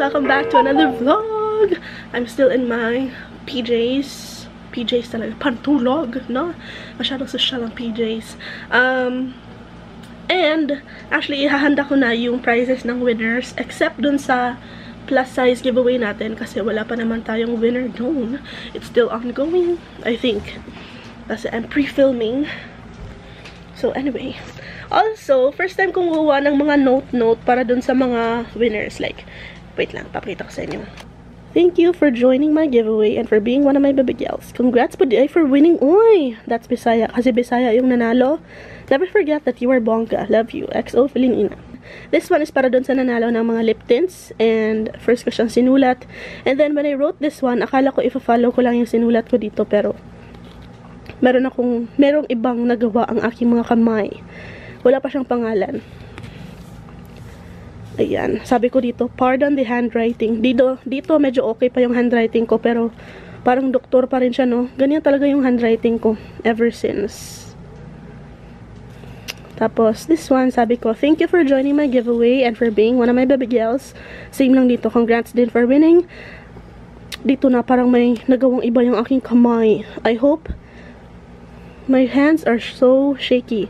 Welcome back to another vlog! I'm still in my PJs. PJs talaga. Pantulog, no? Masyadong social ang PJs. Um, and, actually, ihahanda ko na yung prizes ng winners except dun sa plus size giveaway natin kasi wala pa naman tayong winner doon. It's still ongoing, I think. Kasi I'm pre-filming. So, anyway. Also, first time kong gumawa ng mga note-note para dun sa mga winners. Like, wait lang, papakita ko sa inyo. Thank you for joining my giveaway and for being one of my baby girls. Congrats po di for winning. Uy, that's Bisaya. Kasi Bisaya yung nanalo. Never forget that you are bongga. Love you. XO Feeling Ina. This one is para dun sa nanalo ng mga lip tints. And first ko siyang sinulat. And then when I wrote this one, akala ko ifa-follow ko lang yung sinulat ko dito. Pero meron akong, merong ibang nagawa ang aking mga kamay. Wala pa siyang pangalan. Ayan. Sabi ko dito, pardon the handwriting. Dito, dito medyo okay pa yung handwriting ko, pero parang doktor pa rin siya, no? Ganyan talaga yung handwriting ko ever since. Tapos, this one, sabi ko, thank you for joining my giveaway and for being one of my baby girls. Same lang dito. Congrats din for winning. Dito na parang may nagawang iba yung aking kamay. I hope my hands are so shaky.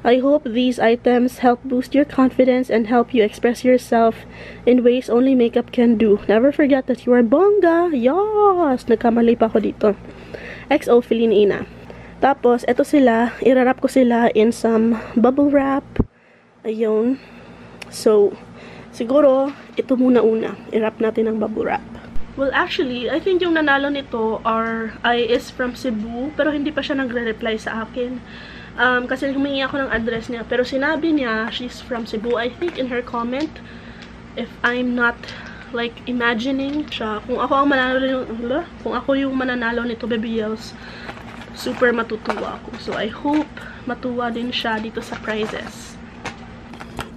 I hope these items help boost your confidence and help you express yourself in ways only makeup can do. Never forget that you are bongga. Yes! Nagkamali pa ako dito. XO Feeling Ina. Tapos, eto sila. Irarap ko sila in some bubble wrap. Ayun. So, siguro, ito muna una. Irap natin ang bubble wrap. Well, actually, I think yung nanalo nito are, ay, is from Cebu. Pero hindi pa siya nagre-reply sa akin. Um, kasi humingi ako ng address niya. Pero sinabi niya, she's from Cebu. I think in her comment, if I'm not like imagining siya, kung ako ang yung, kung ako yung mananalo nito, Baby Yells, super matutuwa ako. So, I hope matuwa din siya dito sa prizes.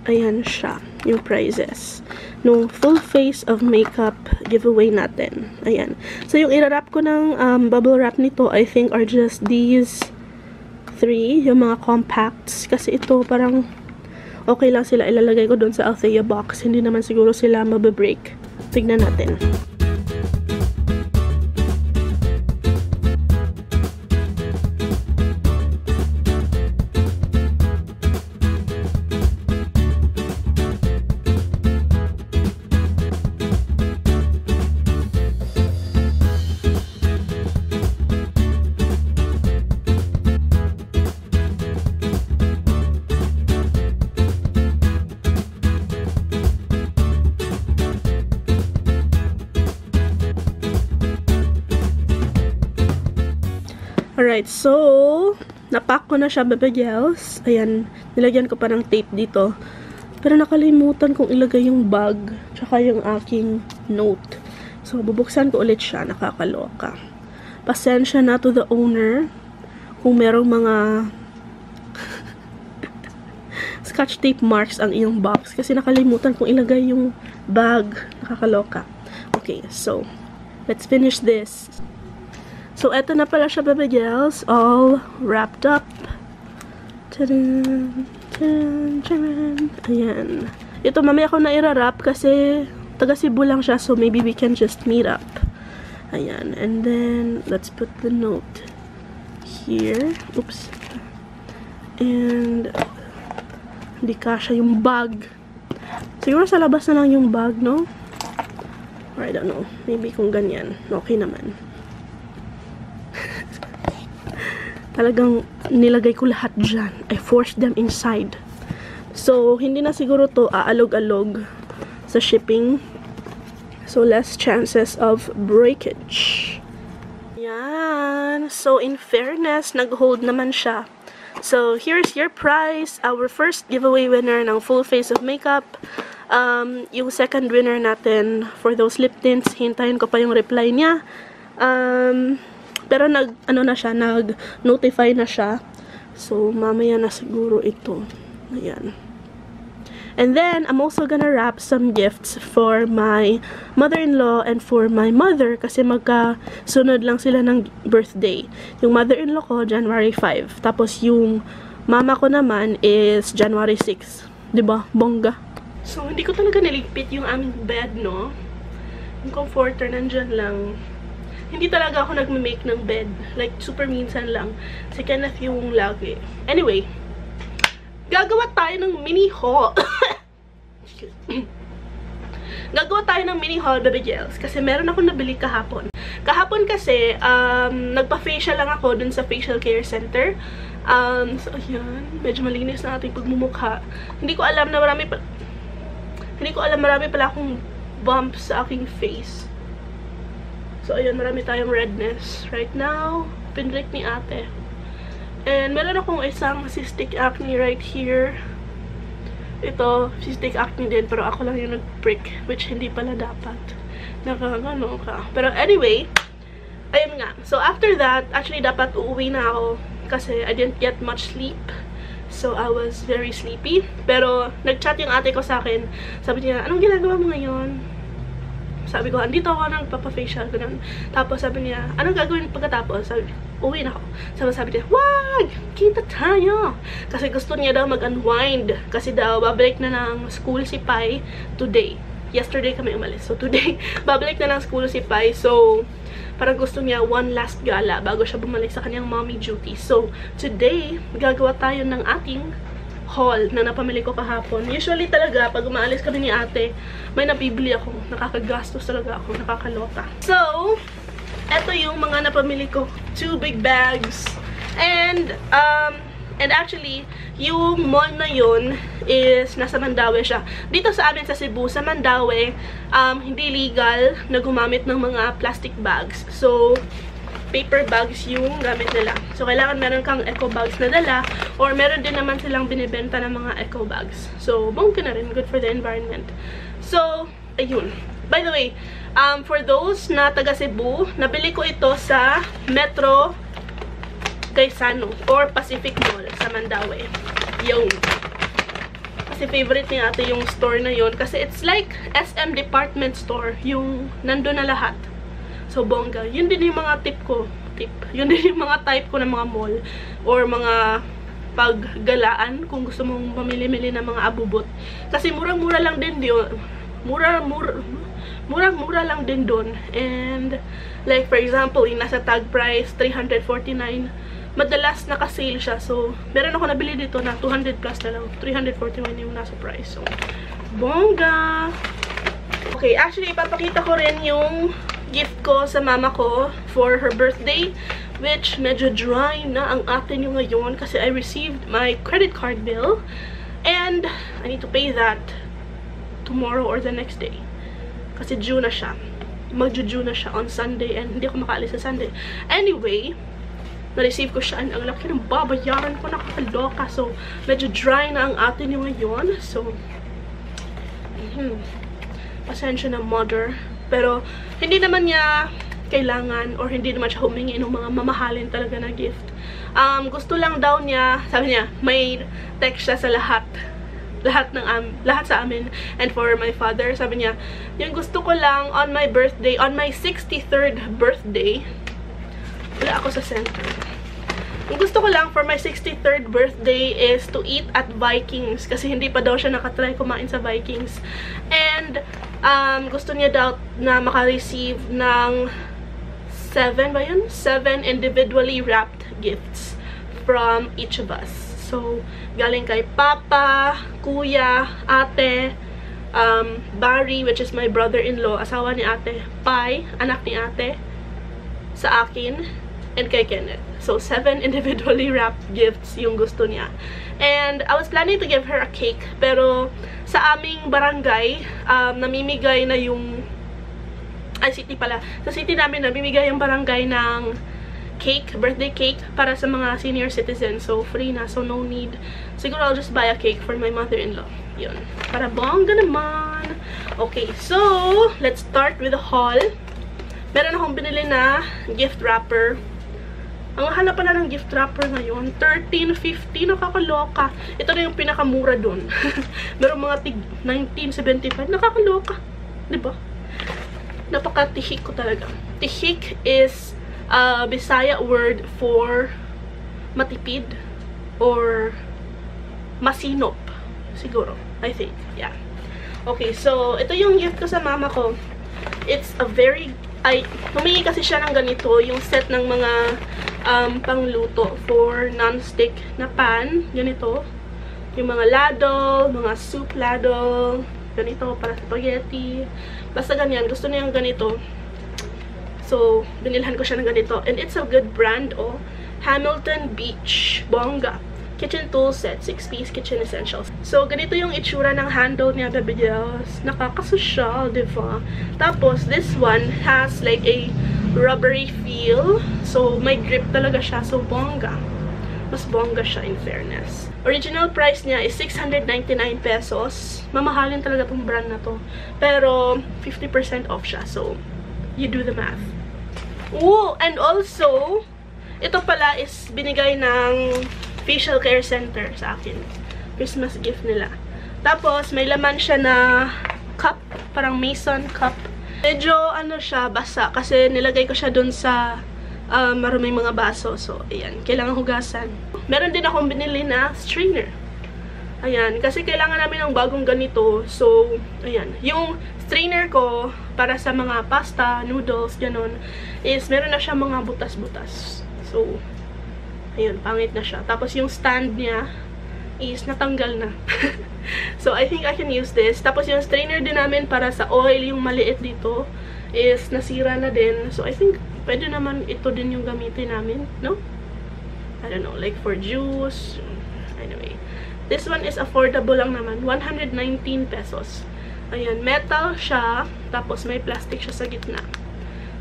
Ayan siya, yung prizes. No full face of makeup giveaway natin. Ayan. So, yung irarap ko ng um, bubble wrap nito, I think are just these 3, yung mga compacts. Kasi ito parang okay lang sila ilalagay ko doon sa Althea box. Hindi naman siguro sila mababreak. Tignan natin. Alright, so, napak ko na siya, bebe gels. Ayan, nilagyan ko pa ng tape dito. Pero nakalimutan kong ilagay yung bag, tsaka yung aking note. So, bubuksan ko ulit siya, nakakaloka. Pasensya na to the owner kung merong mga scotch tape marks ang iyong box kasi nakalimutan kong ilagay yung bag. Nakakaloka. Okay, so, let's finish this. So, eto na pala siya, baby girls. All wrapped up. Tadaan, tadaan, tadaan. Ayan. Ito, mamaya ko na irarap kasi taga Cebu lang siya. So, maybe we can just meet up. Ayan. And then, let's put the note here. Oops. And, hindi kasha yung bag. Siguro sa labas na lang yung bag, no? Or I don't know. Maybe kung ganyan. Okay naman. Talagang nilagay ko lahat dyan. I forced them inside. So, hindi na siguro to aalog-alog sa shipping. So, less chances of breakage. Yan. So, in fairness, nag-hold naman siya. So, here's your prize. Our first giveaway winner ng full face of makeup. Um, yung second winner natin for those lip tints, hintayin ko pa yung reply niya. Um, pero nag, ano na siya, nag-notify na siya. So, mamaya na siguro ito. Ayan. And then, I'm also gonna wrap some gifts for my mother-in-law and for my mother kasi magkasunod lang sila ng birthday. Yung mother-in-law ko, January 5. Tapos yung mama ko naman is January 6. ba diba? Bongga. So, hindi ko talaga niligpit yung aming bed, no? Yung comforter, nandyan lang. Hindi talaga ako nagme-make ng bed. Like, super minsan lang. Si Kenneth yung lagi. Anyway, gagawa tayo ng mini haul. gagawa tayo ng mini haul, baby gels. Kasi meron ako nabili kahapon. Kahapon kasi, um, nagpa-facial lang ako dun sa facial care center. Um, so, ayan. Medyo malinis na ating pagmumukha. Hindi ko alam na marami pa... Hindi ko alam marami pala akong bumps sa aking face. So, ayun. Marami tayong redness. Right now, pinrek ni ate. And, meron akong isang cystic acne right here. Ito, cystic acne din. Pero ako lang yung nag-prick. Which, hindi pala dapat. Nakagano ka. Pero, anyway, ayun nga. So, after that, actually, dapat uuwi na ako kasi I didn't get much sleep. So, I was very sleepy. Pero, nag-chat yung ate ko sa akin. Sabi niya, anong ginagawa mo ngayon? Sabi ko, andito ako nagpapa-facial. Ganun. Tapos, sabi niya, anong gagawin pagkatapos? Sabi, uwi na ako. Sabi, sabi niya, wag! Kita tayo! Kasi gusto niya daw mag-unwind. Kasi daw, babalik na ng school si Pai today. Yesterday kami umalis. So, today, babalik na ng school si Pai. So, parang gusto niya one last gala bago siya bumalik sa kanyang mommy duty. So, today, gagawa tayo ng ating haul na napamili ko kahapon. Usually talaga, pag umaalis kami ni ate, may nabibili ako. Nakakagastos talaga ako. Nakakalota. So, eto yung mga napamili ko. Two big bags. And, um, and actually, yung mall na yun is nasa Mandaue siya. Dito sa amin sa Cebu, sa Mandaue, um, hindi legal na gumamit ng mga plastic bags. So, paper bags yung gamit nila. So, kailangan meron kang eco bags na dala or meron din naman silang binibenta ng mga eco bags. So, bongga na rin. Good for the environment. So, ayun. By the way, um, for those na taga Cebu, nabili ko ito sa Metro Gaisano or Pacific Mall sa Mandaue. Yung kasi favorite ni ate yung store na yon kasi it's like SM department store yung nando na lahat so bongga yun din yung mga tip ko tip yun din yung mga type ko ng mga mall or mga paggalaan kung gusto mong mamili-mili ng mga abubot kasi murang-mura lang din yun mura-mura murang-mura lang din doon and like for example yung nasa tag price 349 madalas naka-sale siya. So, meron ako nabili dito na 200 plus na lang. 341 yung nasa price. So, bongga! Okay, actually, ipapakita ko rin yung gift ko sa mama ko for her birthday. Which, medyo dry na ang atin yung ngayon kasi I received my credit card bill. And, I need to pay that tomorrow or the next day. Kasi due na siya. Magju-due na siya on Sunday and hindi ako makaalis sa Sunday. Anyway, na-receive ko siya and ang laki ng babayaran ko nakakaloka. So, medyo dry na ang atin yung ngayon. So, hmm, pasensya na mother. Pero, hindi naman niya kailangan or hindi naman siya humingi ng mga mamahalin talaga na gift. Um, gusto lang daw niya, sabi niya, may text siya sa lahat. Lahat ng um, lahat sa amin and for my father. Sabi niya yung gusto ko lang on my birthday on my 63rd birthday wala ako sa center yung gusto ko lang for my 63rd birthday is to eat at Vikings kasi hindi pa daw siya nakatry kumain sa Vikings and um, gusto niya daw na makareceive ng 7 ba yun? 7 individually wrapped gifts from each of us So, galing kay Papa, Kuya, Ate, um, Barry, which is my brother-in-law, asawa ni Ate, Pai, anak ni Ate, sa akin, and kay Kenneth. So, seven individually wrapped gifts yung gusto niya. And, I was planning to give her a cake, pero sa aming barangay, um, namimigay na yung ay, city pala. Sa city namin, namimigay yung barangay ng cake, birthday cake para sa mga senior citizens. So, free na. So, no need. Siguro, I'll just buy a cake for my mother-in-law. Yun. Para bongga naman. Okay, so, let's start with the haul. Meron akong binili na gift wrapper. Ang mahal pa ng gift wrapper ngayon, 13.50, nakakaloka. Ito na yung pinakamura dun. Meron mga tig 19.75, nakakaloka. ba? Diba? Napaka-tihik ko talaga. Tihik is uh, Bisaya word for matipid or masinop. Siguro. I think. Yeah. Okay, so, ito yung gift ko sa mama ko. It's a very, ay, humingi kasi siya ng ganito, yung set ng mga um, pangluto for non-stick na pan, ganito. Yung mga ladle, mga soup ladle, ganito para spaghetti. Basta ganyan, gusto niya yung ganito. So, binilhan ko siya ng ganito. And it's a good brand, oh. Hamilton Beach Bongga. Kitchen tool set, 6-piece kitchen essentials. So, ganito yung itsura ng handle niya, baby girls. Nakakasosyal, di ba? Tapos, this one has like a rubbery feel. So, may grip talaga siya. So, bongga. Mas bongga siya in fairness. Original price niya is 699 pesos. Mamahalin talaga tong brand na to. Pero, 50% off siya. So, you do the math. Oh, and also, ito pala is binigay ng facial care center sa akin. Christmas gift nila. Tapos, may laman siya na cup. Parang mason cup. Medyo, ano siya, basa. Kasi nilagay ko siya dun sa uh, maruming mga baso. So, ayan. Kailangan hugasan. Meron din akong binili na strainer. Ayan. Kasi kailangan namin ng bagong ganito. So, ayan. Yung strainer ko, para sa mga pasta, noodles, ganun, is meron na siya mga butas-butas. So, Ayun, pangit na siya. Tapos yung stand niya is natanggal na. so, I think I can use this. Tapos yung strainer din namin para sa oil, yung maliit dito, is nasira na din. So, I think pwede naman ito din yung gamitin namin, no? I don't know, like for juice. Anyway. This one is affordable lang naman. 119 pesos. Ayan, metal siya. Tapos may plastic siya sa gitna.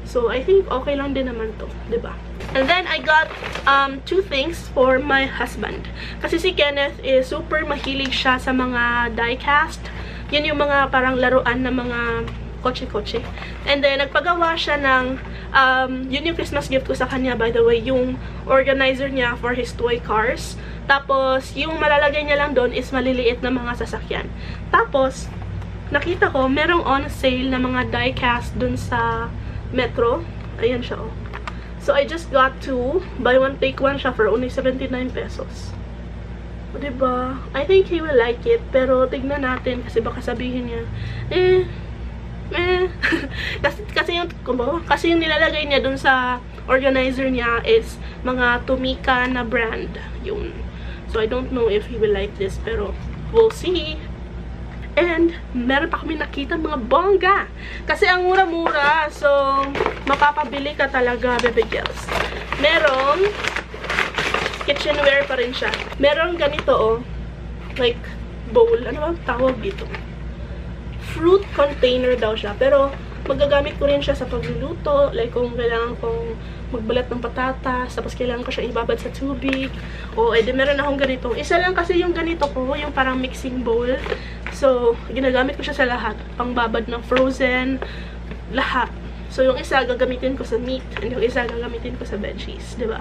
So, I think okay lang din naman to, ba? Diba? And then, I got um, two things for my husband. Kasi si Kenneth is super mahilig siya sa mga die-cast. Yun yung mga parang laruan na mga kotse-kotse. And then, nagpagawa siya ng, um, yun yung Christmas gift ko sa kanya, by the way, yung organizer niya for his toy cars. Tapos, yung malalagay niya lang doon is maliliit na mga sasakyan. Tapos, nakita ko, merong on sale na mga die-cast dun sa Metro. Ayan siya, oh. So, I just got two. Buy one, take one siya for only 79 pesos. O, diba? I think he will like it. Pero, tignan natin. Kasi baka sabihin niya, eh, eh. kasi, kasi yung, kumbaga, kasi yung nilalagay niya dun sa organizer niya is mga Tumika na brand. Yun. So, I don't know if he will like this. Pero, we'll see. And, meron pa kami nakita mga bongga. Kasi ang mura-mura. So, mapapabili ka talaga, baby girls. Meron, kitchenware pa rin siya. Meron ganito, oh. Like, bowl. Ano ba tawag dito? Fruit container daw siya. Pero, magagamit ko rin siya sa pagluluto. Like, kung kailangan kong magbalat ng patatas, tapos kailangan ko siya ibabad sa tubig. O, edi meron akong ganito. Isa lang kasi yung ganito ko, yung parang mixing bowl. So, ginagamit ko siya sa lahat. Pangbabad ng frozen, lahat. So, yung isa gagamitin ko sa meat, and yung isa gagamitin ko sa veg cheese, di ba?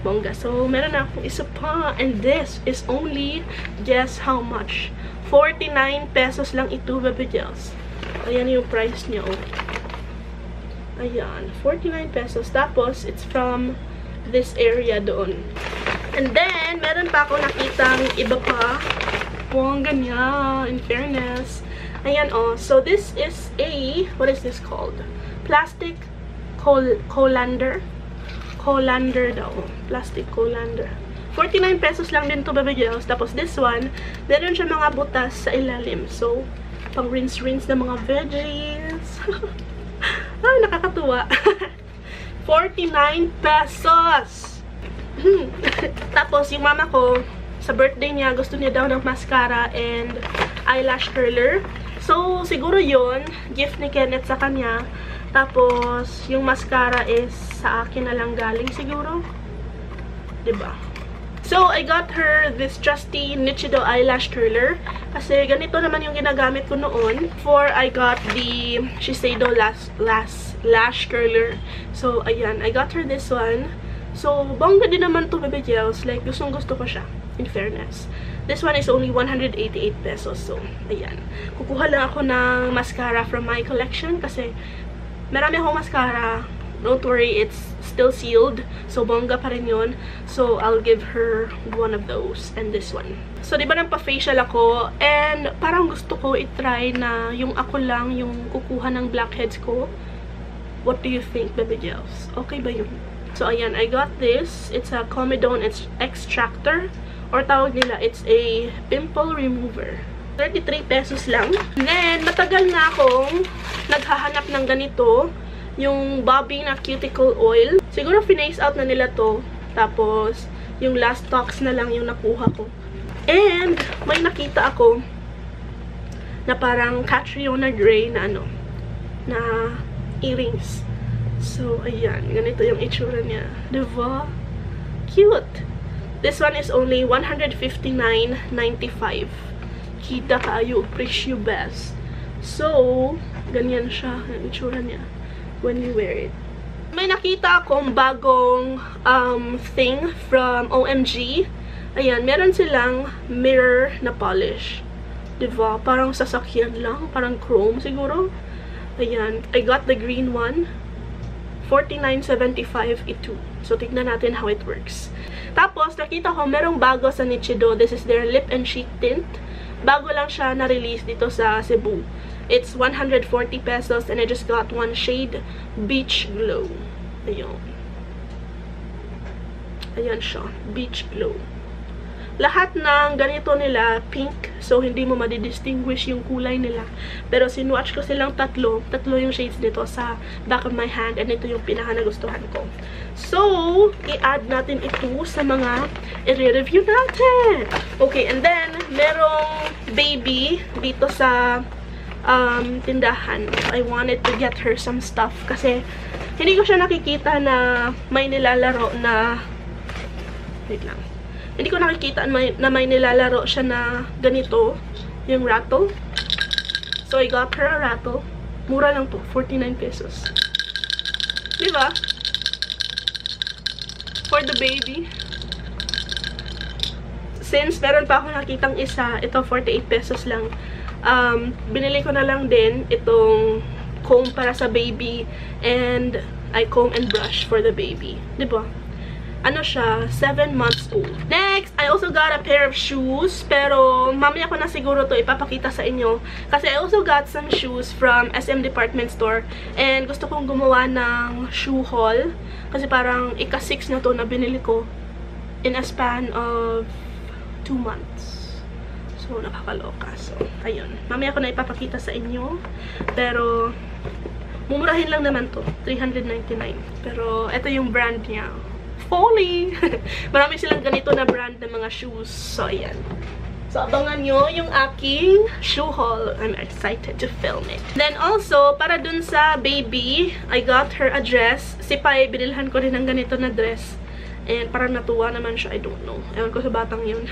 Bongga. So, meron na akong isa pa. And this is only, guess how much? 49 pesos lang ito, baby gels. Ayan yung price niya, oh. Ayan, 49 pesos. Tapos, it's from this area doon. And then, meron pa ako nakitang iba pa. Bongga niya, in fairness. Ayan, oh. So, this is a, what is this called? Plastic col colander. Colander daw. Plastic colander. 49 pesos lang din to baby girls. Tapos, this one, meron siya mga butas sa ilalim. So, pang rinse-rinse ng mga veggies. Ay, nakakatuwa. 49 pesos! Tapos, yung mama ko, sa birthday niya, gusto niya daw ng mascara and eyelash curler. So, siguro yon gift ni Kenneth sa kanya. Tapos, yung mascara is sa akin na lang galing siguro. ba? Diba? So, I got her this trusty Nichido eyelash curler. Kasi ganito naman yung ginagamit ko noon. For I got the Shiseido last, last lash curler. So, ayan. I got her this one. So, bongga din naman to baby gels. Like, gustong gusto ko siya. In fairness. This one is only 188 pesos. So, ayan. Kukuha lang ako ng mascara from my collection. Kasi, marami akong mascara don't worry, it's still sealed. So, bongga pa rin yun. So, I'll give her one of those and this one. So, di ba nang pa-facial ako? And parang gusto ko itry na yung ako lang yung kukuha ng blackheads ko. What do you think, baby gels? Okay ba yun? So, ayan, I got this. It's a Comedone extractor. Or tawag nila, it's a pimple remover. 33 pesos lang. then, matagal na akong naghahanap ng ganito. Yung Bobby na cuticle oil. Siguro finace out na nila to. Tapos, yung last stocks na lang yung nakuha ko. And, may nakita ako na parang Catriona Gray na ano, na earrings. So, ayan. Ganito yung itsura niya. Diba? Cute! This one is only 159.95 kita kayo presyo best. So, ganyan siya, ang itsura niya when you wear it. May nakita akong bagong um, thing from OMG. Ayan, meron silang mirror na polish. Diba? Parang sasakyan lang. Parang chrome siguro. Ayan. I got the green one. 49.75 ito. So, tignan natin how it works. Tapos, nakita ko, merong bago sa Nichido. This is their lip and cheek tint. Bago lang siya na-release dito sa Cebu. It's 140 pesos and I just got one shade Beach Glow. Ayun. Ayan siya. Beach Glow. Lahat ng ganito nila, pink. So, hindi mo madidistinguish yung kulay nila. Pero, sinwatch ko silang tatlo. Tatlo yung shades nito sa back of my hand. And ito yung pinaka nagustuhan ko. So, i-add natin ito sa mga i-review natin. Okay, and then, merong baby dito sa um, tindahan. I wanted to get her some stuff. Kasi, hindi ko siya nakikita na may nilalaro na wait lang hindi ko nakikita na may, nilalaro siya na ganito, yung rattle. So, I got her a rattle. Mura lang to, 49 pesos. Diba? For the baby. Since meron pa ako nakitang isa, ito 48 pesos lang. Um, binili ko na lang din itong comb para sa baby and I comb and brush for the baby. Diba? Ano siya, 7 months old. Next, I also got a pair of shoes, pero mamaya ko na siguro to ipapakita sa inyo. Kasi I also got some shoes from SM Department Store, and gusto kong gumawa ng shoe haul, kasi parang ika-6 na to na binili ko in a span of 2 months. So, nakakaloka. So, ayun. Mamaya ko na ipapakita sa inyo, pero mumurahin lang naman to. 399. Pero, ito yung brand niya. Foley. Marami silang ganito na brand ng mga shoes. So, ayan. So, abangan nyo yung aking shoe haul. I'm excited to film it. Then also, para dun sa baby, I got her a dress. Si Pai, binilhan ko rin ng ganito na dress. And parang natuwa naman siya. I don't know. Ewan ko sa batang yun.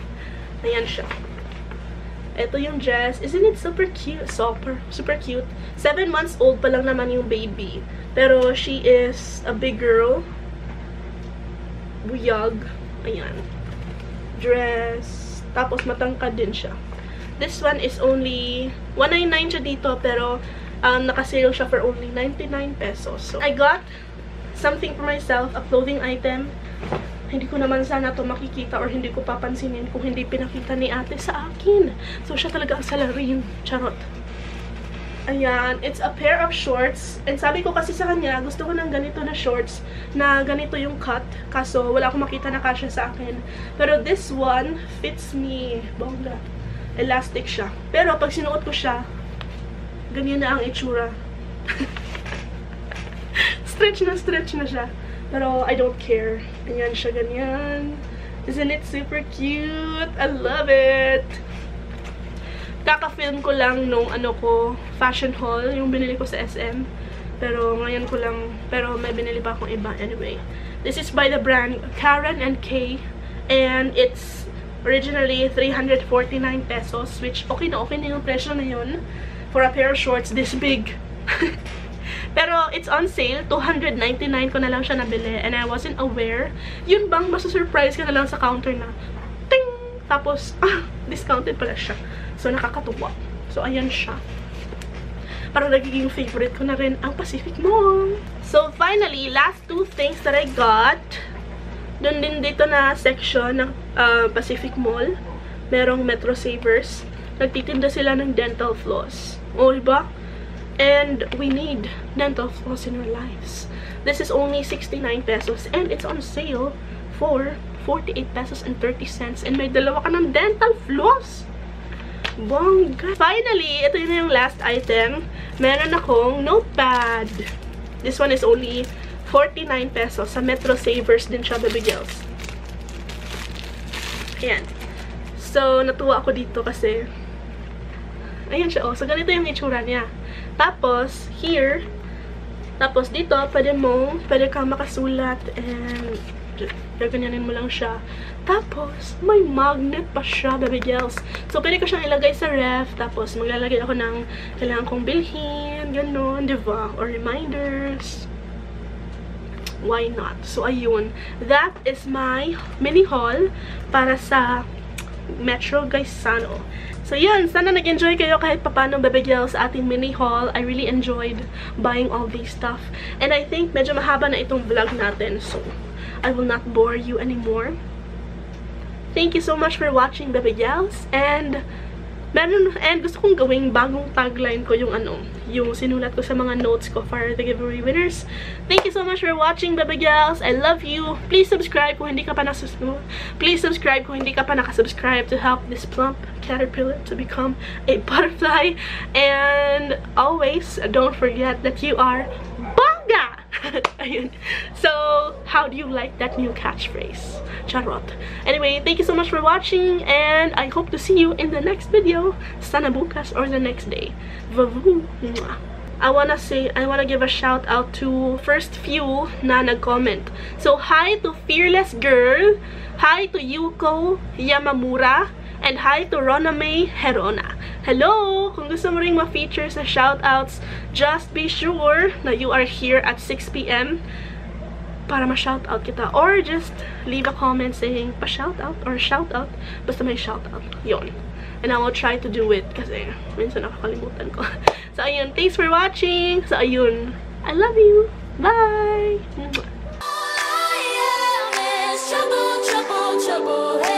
Ayan siya. Ito yung dress. Isn't it super cute? Super, super cute. Seven months old pa lang naman yung baby. Pero she is a big girl buyag. Ayan. Dress. Tapos, matangkad din siya. This one is only 199 siya dito, pero um, nakasale siya for only 99 pesos. So, I got something for myself, a clothing item. Hindi ko naman sana to makikita or hindi ko papansinin kung hindi pinakita ni ate sa akin. So, siya talaga ang salarin. Charot. Ayan, it's a pair of shorts. And sabi ko kasi sa kanya, gusto ko ng ganito na shorts na ganito yung cut. Kaso, wala akong makita na kasya sa akin. Pero this one fits me. Bongga. Elastic siya. Pero pag sinuot ko siya, ganyan na ang itsura. stretch na stretch na siya. Pero I don't care. Ganyan siya, ganyan. Isn't it super cute? I love it! Kaka-film ko lang nung ano ko, fashion haul, yung binili ko sa SM. Pero ngayon ko lang, pero may binili pa akong iba. Anyway, this is by the brand Karen and K. And it's originally 349 pesos, which okay na okay na yung presyo na yun for a pair of shorts this big. Pero it's on sale, 299 ko na lang siya nabili and I wasn't aware. Yun bang masusurprise ka na lang sa counter na ting! Tapos, ah, discounted pala siya. So, nakakatuwa. So, ayan siya. parang nagiging favorite ko na rin ang Pacific Mall. So, finally, last two things that I got. Doon din dito na section ng uh, Pacific Mall. Merong Metro Savers. Nagtitinda sila ng dental floss. O, diba? And we need dental floss in our lives. This is only 69 pesos and it's on sale for 48 pesos and 30 cents. And may dalawa ka ng dental floss. Bongga! Finally, ito yun yung last item. Meron akong notepad. This one is only 49 pesos. Sa Metro Savers din siya, baby girls. Ayan. So, natuwa ako dito kasi ayan siya. Oh, so, ganito yung itsura niya. Tapos, here, tapos dito, pwede mo, pwede kang makasulat and gaganyanin mo lang siya. Tapos, may magnet pa siya, baby girls. So, pwede ko siyang ilagay sa ref. Tapos, maglalagay ako ng kailangan kong bilhin, ganun, di ba? Or reminders. Why not? So, ayun. That is my mini haul para sa Metro Gaisano. So, yun. Sana nag-enjoy kayo kahit papano babagyaw sa ating mini haul. I really enjoyed buying all these stuff. And I think medyo mahaba na itong vlog natin. So, I will not bore you anymore. Thank you so much for watching, Baby Gals. And meron, and gusto kong gawing bagong tagline ko yung ano, yung sinulat ko sa mga notes ko for the giveaway winners. Thank you so much for watching, baby girls. I love you. Please subscribe kung hindi ka pa nasusubscribe. Please subscribe kung hindi ka pa nakasubscribe to help this plump caterpillar to become a butterfly. And always, don't forget that you are! so, how do you like that new catchphrase? Charot. Anyway, thank you so much for watching and I hope to see you in the next video. Sana bukas or the next day. Vavu! I wanna say, I wanna give a shout out to first few na nag-comment. So, hi to Fearless Girl, hi to Yuko Yamamura, and hi to Rona May Herona. Hello! Kung gusto mo ring ma-feature sa shoutouts, just be sure that you are here at 6pm para ma-shoutout kita. Or just leave a comment saying pa-shoutout or shoutout. Basta may shoutout. Yon. And I will try to do it kasi minsan nakakalimutan ko. So, ayun. Thanks for watching. So, ayun. I love you. Bye! Trouble, trouble, trouble.